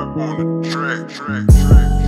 on the track, track, track.